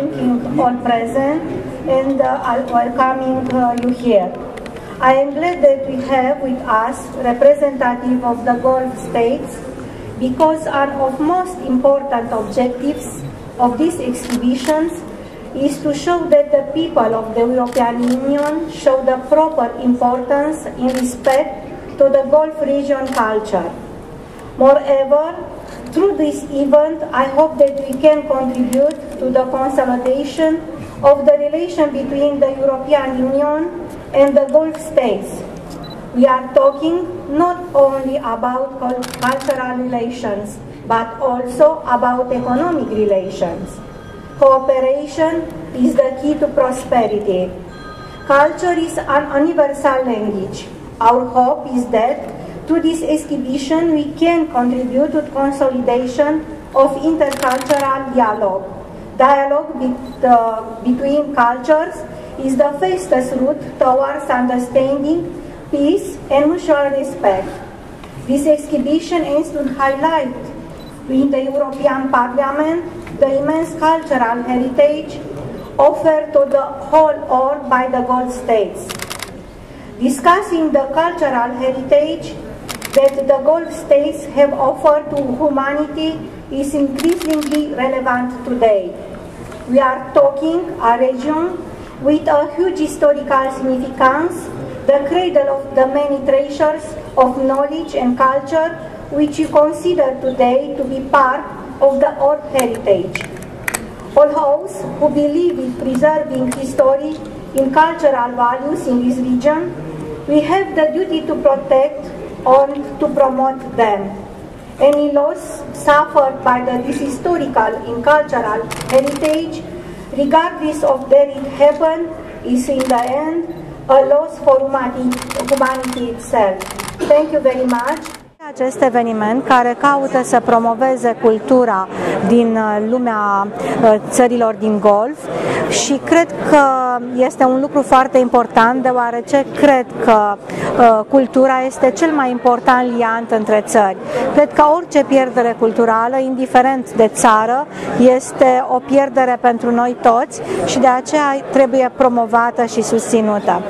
thanking all present and uh, welcoming uh, you here. I am glad that we have with us representative of the Gulf states because one of most important objectives of these exhibitions is to show that the people of the European Union show the proper importance in respect to the Gulf region culture. Moreover, through this event, I hope that we can contribute to the consolidation of the relation between the European Union and the Gulf states. We are talking not only about cultural relations, but also about economic relations. Cooperation is the key to prosperity. Culture is an universal language. Our hope is that through this exhibition, we can contribute to the consolidation of intercultural dialogue. Dialogue uh, between cultures is the fastest route towards understanding, peace, and mutual respect. This exhibition aims to highlight in the European Parliament the immense cultural heritage offered to the whole world by the Gold states. Discussing the cultural heritage that the Gold states have offered to humanity is increasingly relevant today. We are talking a region with a huge historical significance, the cradle of the many treasures of knowledge and culture which you consider today to be part of the old heritage. All those who believe in preserving history and cultural values in this region, we have the duty to protect and to promote them. Any loss suffered by the, this historical and cultural heritage, regardless of where it happened, is in the end a loss for humanity, humanity itself. Thank you very much. Acest eveniment care caută să promoveze cultura din lumea țărilor din Golf și cred că este un lucru foarte important deoarece cred că uh, cultura este cel mai important liant între țări. Cred că orice pierdere culturală, indiferent de țară, este o pierdere pentru noi toți și de aceea trebuie promovată și susținută.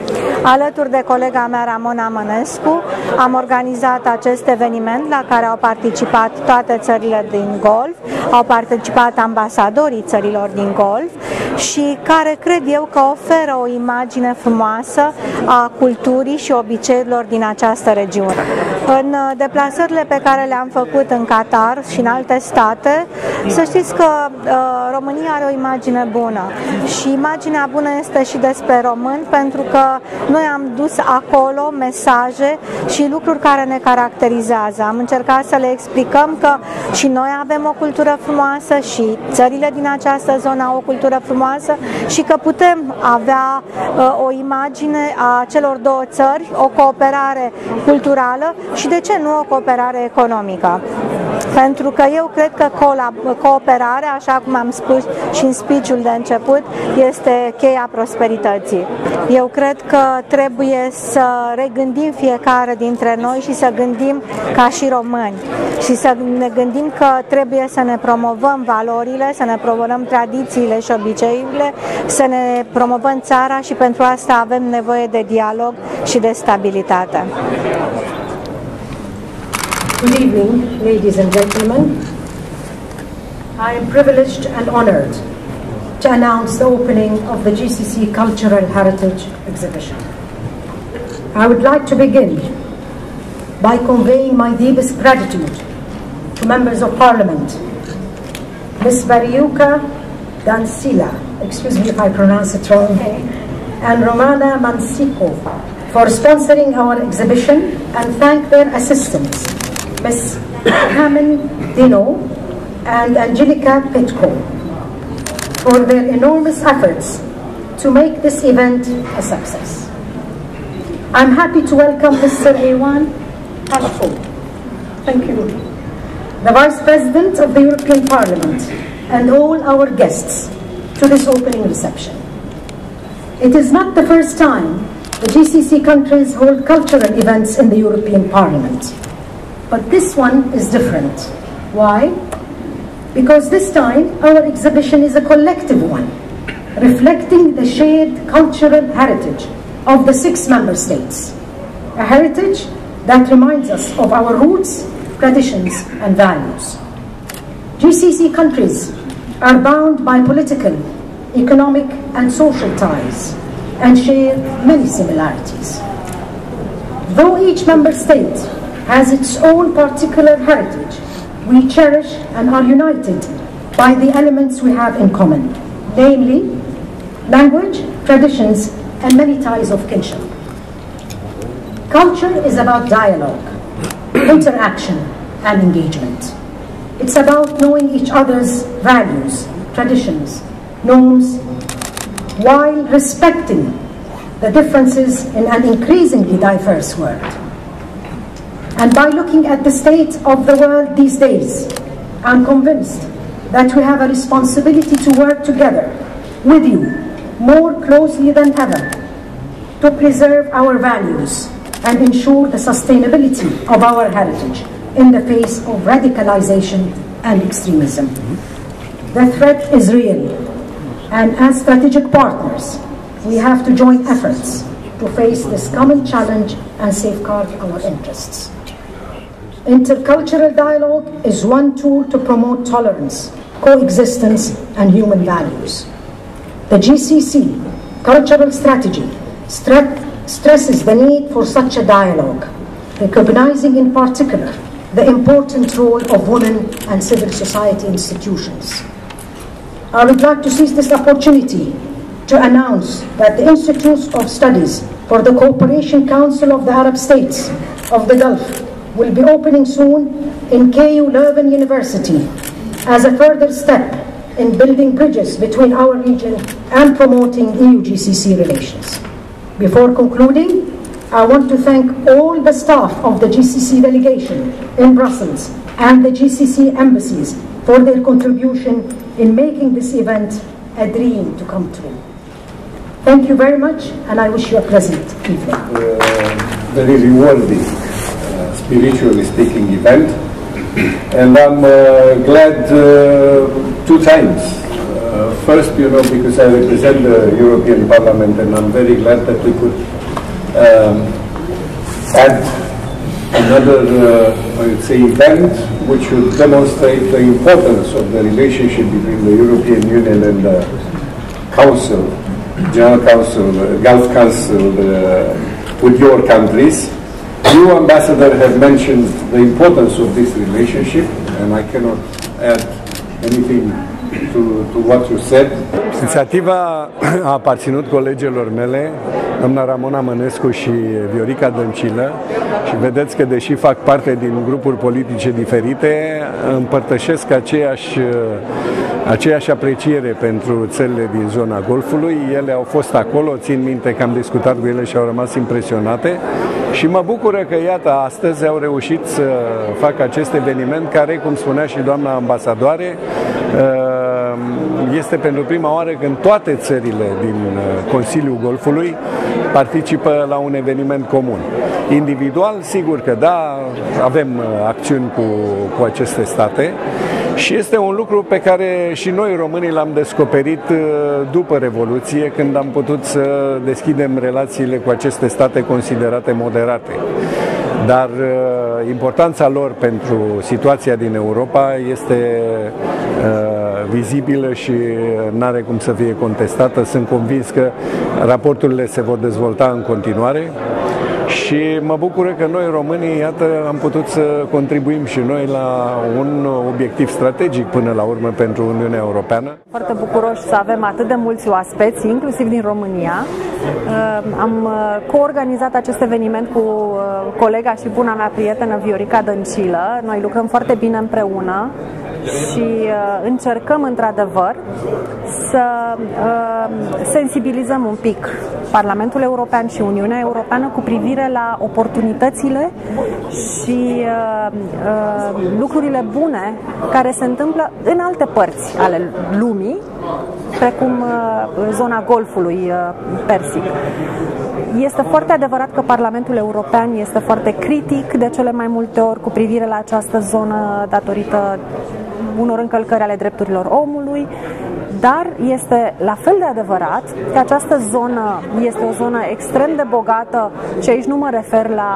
Alături de colega mea Ramona Mănescu am organizat acest eveniment la care au participat toate țările din Golf, au participat ambasadorii țărilor din Golf și care cred eu că oferă o imagine frumoasă a culturii și obiceiurilor din această regiune. În deplasările pe care le-am făcut în Qatar și în alte state, să știți că uh, România are o imagine bună și imaginea bună este și despre români pentru că noi am dus acolo mesaje și lucruri care ne caracterizează. Am încercat să le explicăm că și noi avem o cultură frumoasă și țările din această zonă au o cultură frumoasă și că putem avea uh, o imagine a celor două țări, o cooperare culturală și de ce nu o cooperare economică. Pentru că eu cred că cooperarea, așa cum am spus și în speech de început, este cheia prosperității. Eu cred că trebuie să regândim fiecare dintre noi și să gândim ca și români și să ne gândim că trebuie să ne promovăm valorile, să ne promovăm tradițiile și obiceiurile, să ne promovăm țara și pentru asta avem nevoie de dialog și de stabilitate. Good evening, ladies and gentlemen. I am privileged and honored to announce the opening of the GCC Cultural Heritage Exhibition. I would like to begin by conveying my deepest gratitude to members of Parliament, Ms. Bariuka Dansila, excuse me if I pronounce it wrong, and Romana Mansiko for sponsoring our exhibition and thank their assistants, Ms. Hammond Dino and Angelica Petko, for their enormous efforts to make this event a success. I'm happy to welcome Mr. Ewan Hashfo. Thank you. The Vice President of the European Parliament and all our guests to this opening reception. It is not the first time the GCC countries hold cultural events in the European Parliament. But this one is different. Why? Because this time our exhibition is a collective one reflecting the shared cultural heritage of the six member states, a heritage that reminds us of our roots, traditions, and values. GCC countries are bound by political, economic, and social ties and share many similarities. Though each member state has its own particular heritage, we cherish and are united by the elements we have in common, namely language, traditions, and many ties of kinship. Culture is about dialogue, interaction, and engagement. It's about knowing each other's values, traditions, norms, while respecting the differences in an increasingly diverse world. And by looking at the state of the world these days, I'm convinced that we have a responsibility to work together with you more closely than ever to preserve our values and ensure the sustainability of our heritage in the face of radicalization and extremism. The threat is real, and as strategic partners, we have to join efforts to face this common challenge and safeguard our interests. Intercultural dialogue is one tool to promote tolerance, coexistence, and human values. The GCC cultural strategy stresses the need for such a dialogue, recognizing in particular the important role of women and civil society institutions. I would like to seize this opportunity to announce that the Institute of Studies for the Cooperation Council of the Arab States of the Gulf will be opening soon in KU Leuven University as a further step in building bridges between our region and promoting EU-GCC relations. Before concluding, I want to thank all the staff of the GCC delegation in Brussels and the GCC embassies for their contribution in making this event a dream to come true. Thank you very much, and I wish you a pleasant evening. Uh, very rewarding, spiritually speaking, event. And I'm uh, glad uh, two times. Uh, first, you know, because I represent the European Parliament, and I'm very glad that we could um, add another, uh, I would say, event which would demonstrate the importance of the relationship between the European Union and the Council, General Council, the Gulf Council, with your countries. You, Ambassador, have mentioned the importance of this relationship, and I cannot add anything to, to what you said. Inițiativa a aparținut colegilor mele, doamna Ramona Mănescu și Viorica Dăncilă și vedeți că deși fac parte din grupuri politice diferite, împărtășesc aceeași, aceeași apreciere pentru țările din zona Golfului. Ele au fost acolo, țin minte că am discutat cu ele și au rămas impresionate și mă bucură că, iată, astăzi au reușit să facă acest eveniment care, cum spunea și doamna ambasadoare, este pentru prima oară când toate țările din Consiliul Golfului participă la un eveniment comun. Individual, sigur că da, avem acțiuni cu, cu aceste state și este un lucru pe care și noi românii l-am descoperit după Revoluție, când am putut să deschidem relațiile cu aceste state considerate moderate. Dar importanța lor pentru situația din Europa este vizibilă și nu are cum să fie contestată. Sunt convins că raporturile se vor dezvolta în continuare și mă bucură că noi românii, iată, am putut să contribuim și noi la un obiectiv strategic până la urmă pentru Uniunea Europeană. Foarte bucuroși să avem atât de mulți oaspeți, inclusiv din România. Am coorganizat acest eveniment cu colega și buna mea prietenă Viorica Dăncilă. Noi lucrăm foarte bine împreună și uh, încercăm într-adevăr să uh, sensibilizăm un pic Parlamentul European și Uniunea Europeană cu privire la oportunitățile și uh, uh, lucrurile bune care se întâmplă în alte părți ale lumii, precum uh, zona Golfului uh, Persic. Este foarte adevărat că Parlamentul European este foarte critic de cele mai multe ori cu privire la această zonă datorită unor încălcări ale drepturilor omului, dar este la fel de adevărat că această zonă este o zonă extrem de bogată și aici nu mă refer la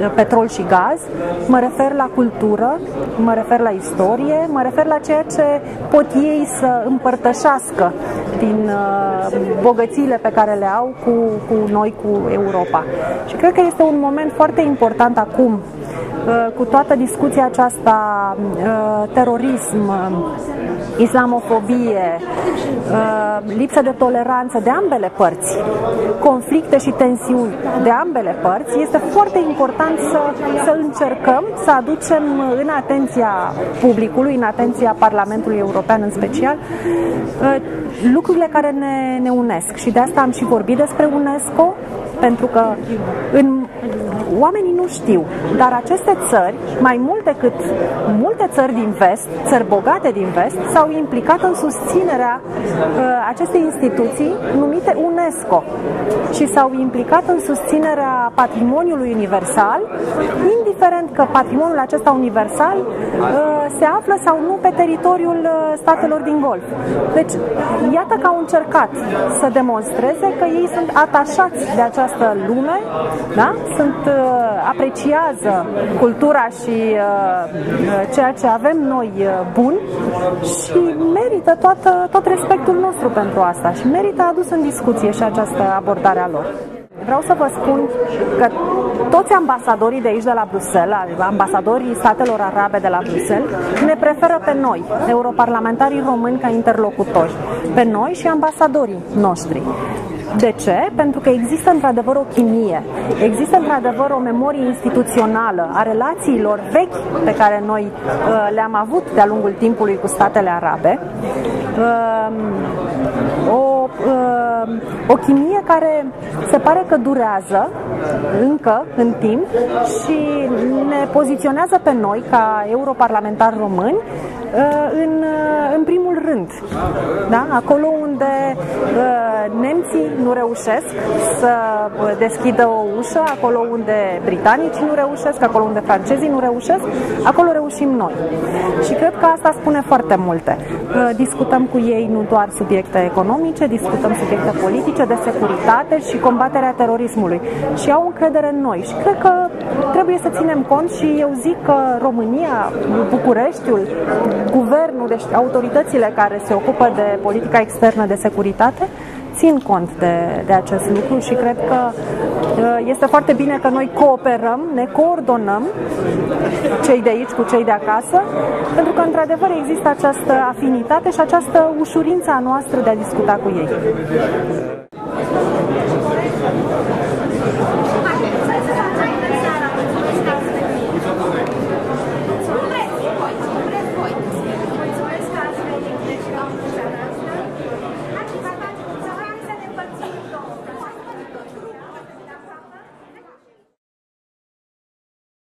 uh, petrol și gaz, mă refer la cultură, mă refer la istorie, mă refer la ceea ce pot ei să împărtășească din uh, bogățiile pe care le au cu, cu noi, cu Europa. Și cred că este un moment foarte important acum cu toată discuția aceasta, uh, terorism, islamofobie, uh, lipsă de toleranță de ambele părți, conflicte și tensiuni de ambele părți, este foarte important să, să încercăm să aducem în atenția publicului, în atenția Parlamentului European în special, uh, lucrurile care ne, ne unesc. Și de asta am și vorbit despre UNESCO, pentru că în oamenii nu știu, dar aceste țări, mai mult decât multe țări din vest, țări bogate din vest, s-au implicat în susținerea uh, acestei instituții numite UNESCO și s-au implicat în susținerea patrimoniului universal, indiferent că patrimoniul acesta universal uh, se află sau nu pe teritoriul uh, statelor din Golf. Deci, iată că au încercat să demonstreze că ei sunt atașați de această lume, da? sunt uh, apreciază cultura și uh, ceea ce avem noi uh, bun și merită toată, tot respectul nostru pentru asta și merită adus în discuție și această abordare a lor. Vreau să vă spun că toți ambasadorii de aici de la Bruxelles, ambasadorii statelor arabe de la Bruxelles, ne preferă pe noi, europarlamentarii români, ca interlocutori. Pe noi și ambasadorii noștri. De ce? Pentru că există într-adevăr o chimie, există într-adevăr o memorie instituțională a relațiilor vechi pe care noi uh, le-am avut de-a lungul timpului cu statele arabe, uh, o, uh, o chimie care se pare că durează încă în timp și ne poziționează pe noi ca europarlamentari români uh, în, uh, în primul rând. Da? Acolo unde uh, nemții nu reușesc să deschidă o ușă, acolo unde britanicii nu reușesc, acolo unde francezii nu reușesc, acolo reușim noi. Și cred că asta spune foarte multe. Discutăm cu ei nu doar subiecte economice, discutăm subiecte politice, de securitate și combaterea terorismului. Și au încredere în noi. Și cred că trebuie să ținem cont și eu zic că România, Bucureștiul, guvernul, deci autoritățile care se ocupă de politica externă de securitate, țin cont de, de acest lucru și cred că uh, este foarte bine că noi cooperăm, ne coordonăm cei de aici cu cei de acasă, pentru că într-adevăr există această afinitate și această ușurință a noastră de a discuta cu ei.